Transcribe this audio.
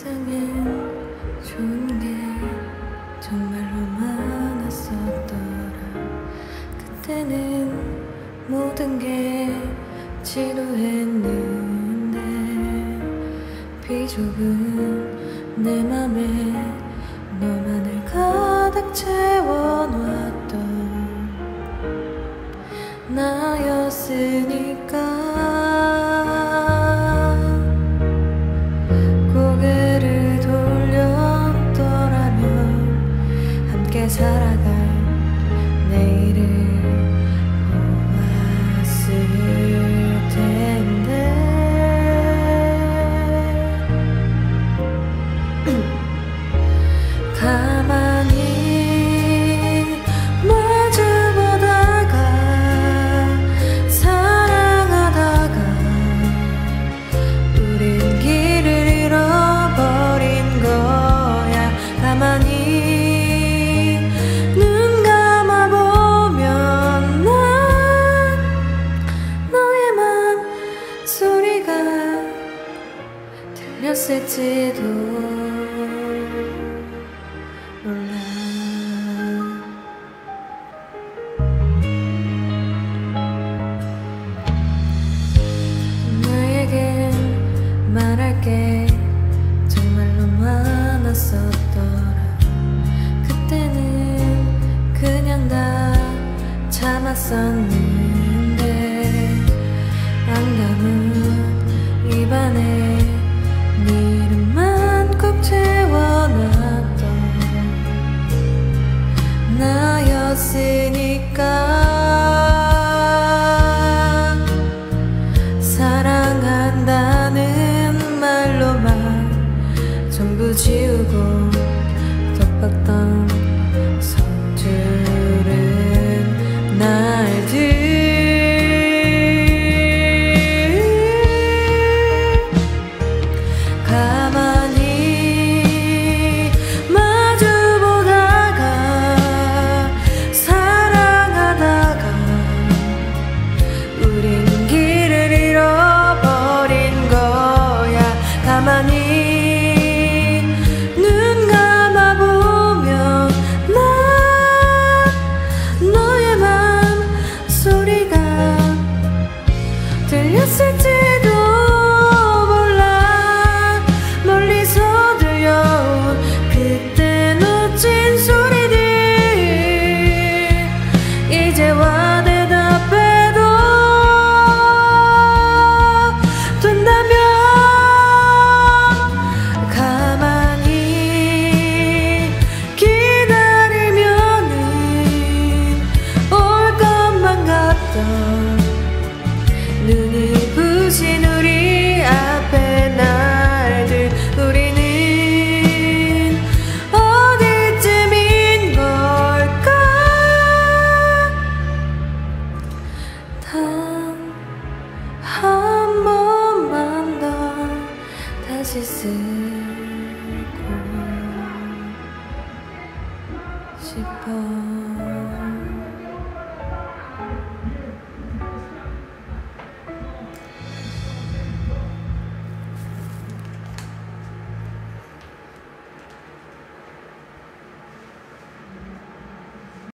세상엔 좋은 게 정말로 많았었더라. 그때는 모든 게 지루했는데 비좁은 내 맘에 너만을 가득 채워놨던 나였으니까. 소리가 들렸을지도 몰라. 나에겐 말할 게 정말로 많았었더라. 그때는 그냥 다 참았었는데 안 담은 전부 지우고 덮었던 들렸을